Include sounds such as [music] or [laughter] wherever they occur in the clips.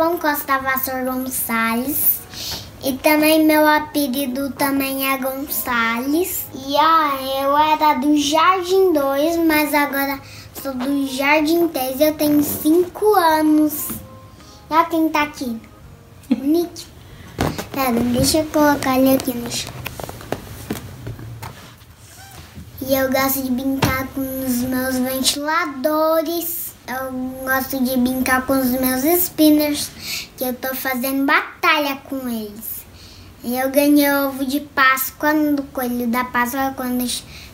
Estevão Costa Vassour Gonçalves. E também meu apelido também é Gonçalves. E ah, eu era do Jardim 2, mas agora sou do Jardim 3. Eu tenho 5 anos. Olha quem tá aqui. [laughs] Nick. Pera, deixa eu colocar ele aqui no chão. E eu gosto de brincar com os meus ventiladores. Eu gosto de brincar com os meus spinners, que eu tô fazendo batalha com eles. Eu ganhei ovo de Páscoa do coelho da Páscoa quando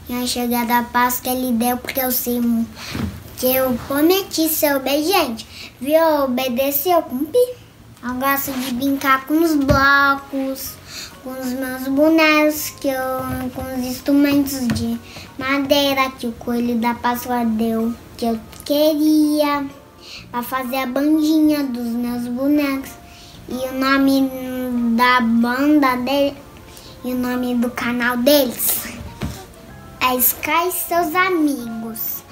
tinha chegado a Páscoa ele deu porque eu sei que eu prometi ser obediente. Viu? Obedeci, eu cumpri. Eu gosto de brincar com os blocos, com os meus bonecos, que eu, com os instrumentos de madeira que o coelho da Páscoa deu, que eu queria, para fazer a bandinha dos meus bonecos. E o nome da banda dele e o nome do canal deles é Sky e seus amigos.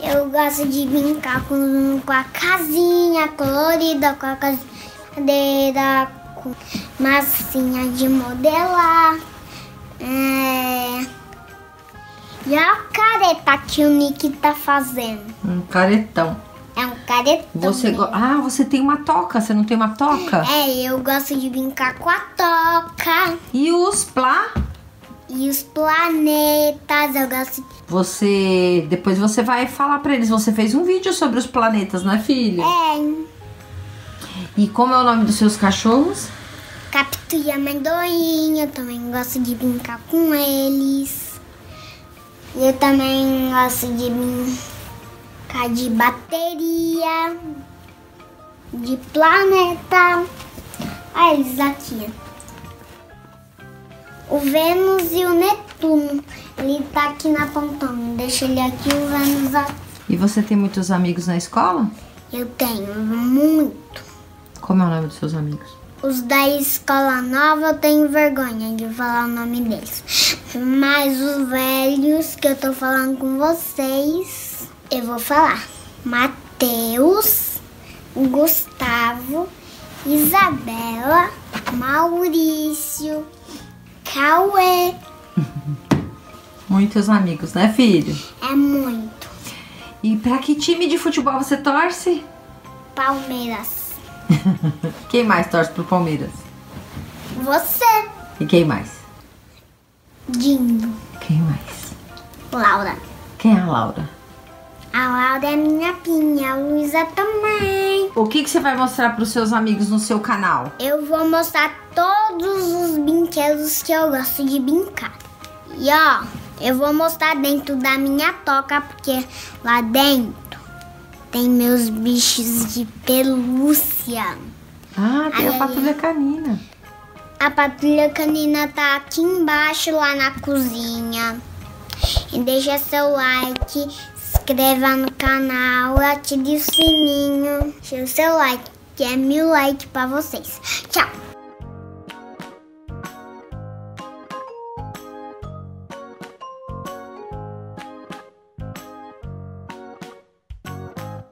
Eu gosto de brincar com, com a casinha colorida, com a cadeira, com massinha de modelar. É... E a careta que o Nick tá fazendo. Um caretão. É um caretão. Você go... Ah, você tem uma toca, você não tem uma toca? É, eu gosto de brincar com a toca. E os plá? E os planetas, eu gosto de... Você. Depois você vai falar pra eles. Você fez um vídeo sobre os planetas, não é, filho? É, E como é o nome dos seus cachorros? Capito e amendoim, eu também gosto de brincar com eles. E eu também gosto de brincar de bateria, de planeta. Olha eles aqui. O Vênus e o Netuno. Ele tá aqui na pontona. Deixa ele aqui, o Vênus aqui. E você tem muitos amigos na escola? Eu tenho muito. Como é o nome dos seus amigos? Os da escola nova eu tenho vergonha de falar o nome deles. Mas os velhos que eu tô falando com vocês, eu vou falar. Mateus, Gustavo, Isabela, Maurício, Cauê. [laughs] Muitos amigos, né, filho? É muito. E pra que time de futebol você torce? Palmeiras. [laughs] Quem mais torce pro Palmeiras? Você, E quem mais? Dindo. Quem mais? Laura. Quem é a Laura? A Laura é minha pinha, a Luísa também. O que, que você vai mostrar pros seus amigos no seu canal? Eu vou mostrar todos os brinquedos que eu gosto de brincar. E ó, eu vou mostrar dentro da minha toca, porque lá dentro tem meus bichos de pelúcia. Ah, tem Ai, a patrulha canina. A patrulha canina tá aqui embaixo, lá na cozinha. E deixa seu like, se inscreva no canal, ative o sininho. Deixa o seu like, que é mil likes pra vocês. Tchau!